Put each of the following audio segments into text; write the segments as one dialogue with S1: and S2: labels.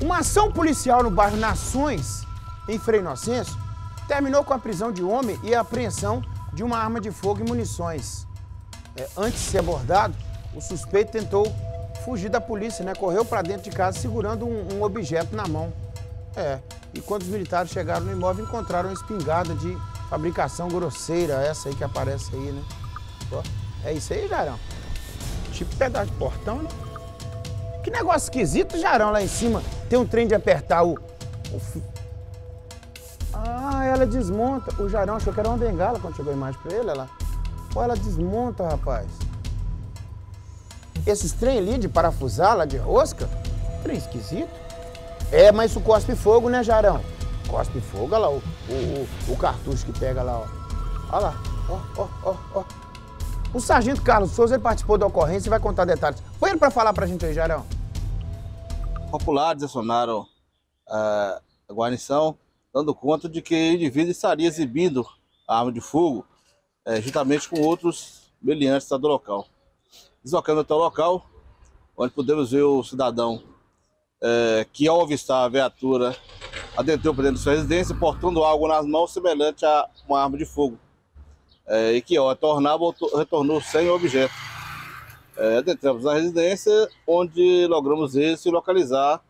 S1: Uma ação policial no bairro Nações, em Frei Inocêncio, terminou com a prisão de homem e a apreensão de uma arma de fogo e munições. É, antes de ser abordado, o suspeito tentou fugir da polícia, né? Correu para dentro de casa segurando um, um, objeto na mão. É. E quando os militares chegaram no imóvel, encontraram uma espingarda de fabricação grosseira, essa aí que aparece aí, né? É isso aí, Jarão? Tipo pedaço de portão, né? Que negócio esquisito, Jarão, lá em cima. Tem um trem de apertar o... o... Ah, ela desmonta. O Jarão achou que era uma bengala quando chegou a imagem pra ele, ela... Pô, ela desmonta, rapaz. Esses trem ali de parafusar, lá de rosca, trem esquisito. É, mas isso cospe fogo, né, Jarão? Cospe fogo, olha lá, o, o, o, o cartucho que pega lá, ó. Olha lá, ó, ó, ó, ó. O sargento Carlos Souza ele participou da ocorrência e vai contar detalhes. Põe ele para falar para a gente aí, Jarão.
S2: Populares acionaram uh, a guarnição, dando conta de que o indivíduo estaria exibindo a arma de fogo uh, juntamente com outros meliantes do local. Deslocando até o local, onde podemos ver o cidadão uh, que, ao avistar a viatura, adentrou para dentro de sua residência, portando algo nas mãos semelhante a uma arma de fogo é, e que ao retornar voltou, retornou sem objeto. É, adentramos na residência, onde logramos esse localizar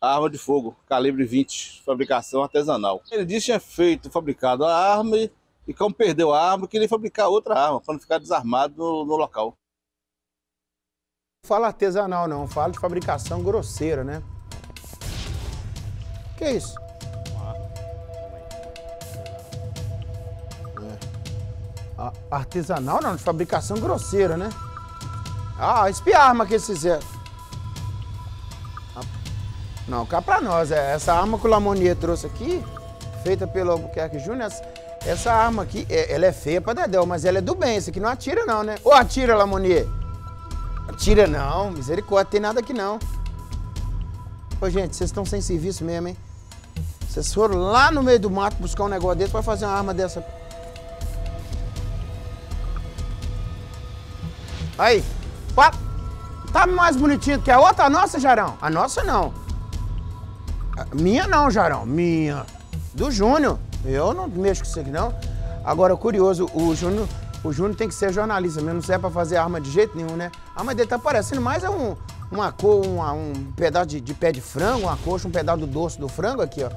S2: a arma de fogo, calibre 20, fabricação artesanal. Ele disse que tinha feito, fabricado a arma e, como perdeu a arma, queria fabricar outra arma, para não ficar desarmado no, no local.
S1: Fala artesanal não, fala de fabricação grosseira, né? Que isso? artesanal, não, de fabricação grosseira, né? Ah, espiar arma que eles fizeram. Não, cá pra nós, é essa arma que o Lamonier trouxe aqui, feita pelo Albuquerque Júnior, essa arma aqui, é, ela é feia pra Dedéu, mas ela é do bem, essa aqui não atira não, né? Ou atira, Lamonier? Atira não, misericórdia, tem nada aqui não. Ô, gente, vocês estão sem serviço mesmo, hein? Vocês foram lá no meio do mato buscar um negócio desse pra fazer uma arma dessa Aí. Tá mais bonitinho que a outra? A nossa, Jarão? A nossa não. minha não, Jarão. Minha. Do Júnior. Eu não mexo com isso aqui, não. Agora, curioso, o Júnior o Júnior tem que ser jornalista mesmo, não serve pra fazer arma de jeito nenhum, né? A arma dele tá parecendo mais é um, uma cor, uma, um pedaço de, de, pé de frango, uma coxa, um pedaço do doce do frango aqui, ó.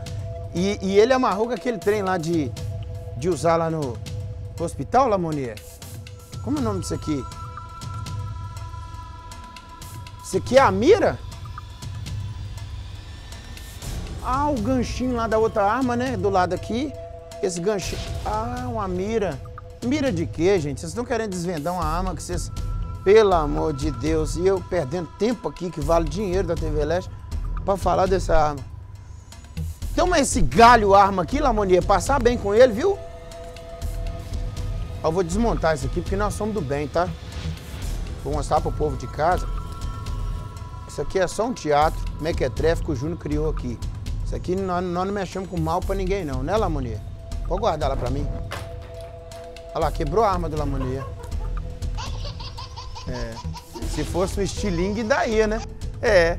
S1: E, e ele amarrou com aquele trem lá de, de usar lá no, no hospital, Lamonier. Como é o nome disso aqui? Isso aqui é a mira? Ah, o ganchinho lá da outra arma, né? Do lado aqui. Esse ganchinho. Ah, uma mira. Mira de quê, gente? Vocês estão querendo desvendar uma arma que vocês. Pelo amor de Deus. E eu perdendo tempo aqui, que vale dinheiro da TV Leste, pra falar dessa arma. Toma esse galho arma aqui, Lamonier. Passar bem com ele, viu? Eu vou desmontar isso aqui, porque nós somos do bem, tá? Vou mostrar pro povo de casa. Isso aqui é só um teatro, mequetréfico que o Júnior criou aqui. Isso aqui nós, nós não mexemos com mal pra ninguém não, né, Lamonier? Pode guardar lá pra mim. Olha lá, quebrou a arma do Lamonier. É. Se fosse um estilingue, daí, né? É.